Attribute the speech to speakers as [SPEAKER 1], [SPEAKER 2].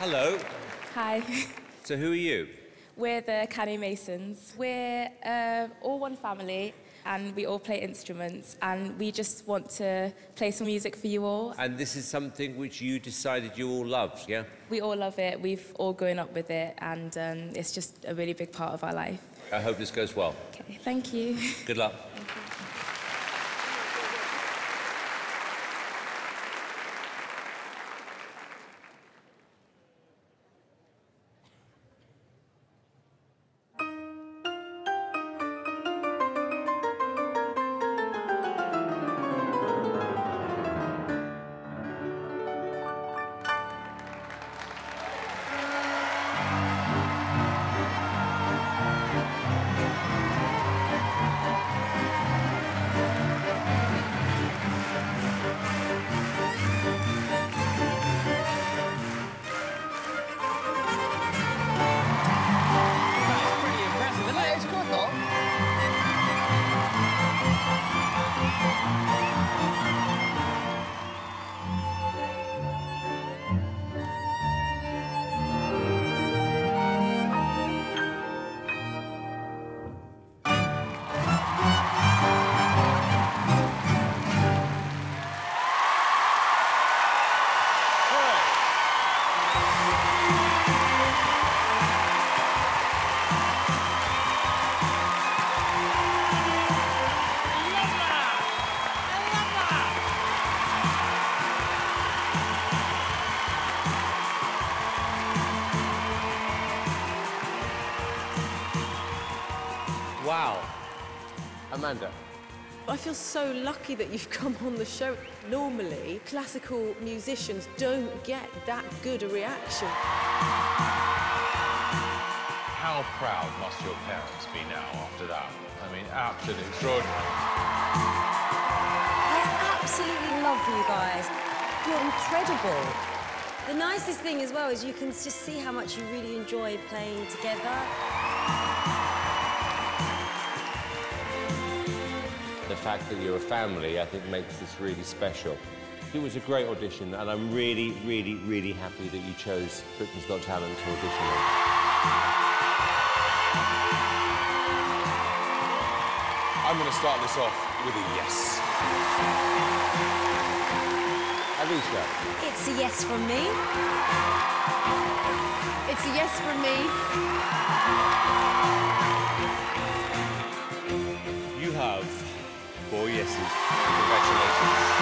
[SPEAKER 1] Hello.
[SPEAKER 2] Hi.
[SPEAKER 1] So who are you?
[SPEAKER 2] We're the Kanneh-Masons. We're uh, all one family and we all play instruments and we just want to play some music for you all.
[SPEAKER 1] And this is something which you decided you all loved, yeah?
[SPEAKER 2] We all love it. We've all grown up with it and um, it's just a really big part of our life.
[SPEAKER 1] I hope this goes well.
[SPEAKER 2] Okay, thank you.
[SPEAKER 1] Good luck. Wow. Amanda.
[SPEAKER 3] I feel so lucky that you've come on the show. Normally, classical musicians don't get that good a reaction.
[SPEAKER 4] How proud must your parents be now after that? I mean, absolutely extraordinary.
[SPEAKER 5] I absolutely love you guys. You're incredible. The nicest thing as well is you can just see how much you really enjoy playing together.
[SPEAKER 1] The fact that you're a family, I think, makes this really special. It was a great audition, and I'm really, really, really happy that you chose Britain's Got Talent to audition on.
[SPEAKER 4] I'm going to start this off with a yes.
[SPEAKER 1] Alesha.
[SPEAKER 5] It's a yes from me.
[SPEAKER 3] It's a yes from me.
[SPEAKER 1] Yeses. Congratulations.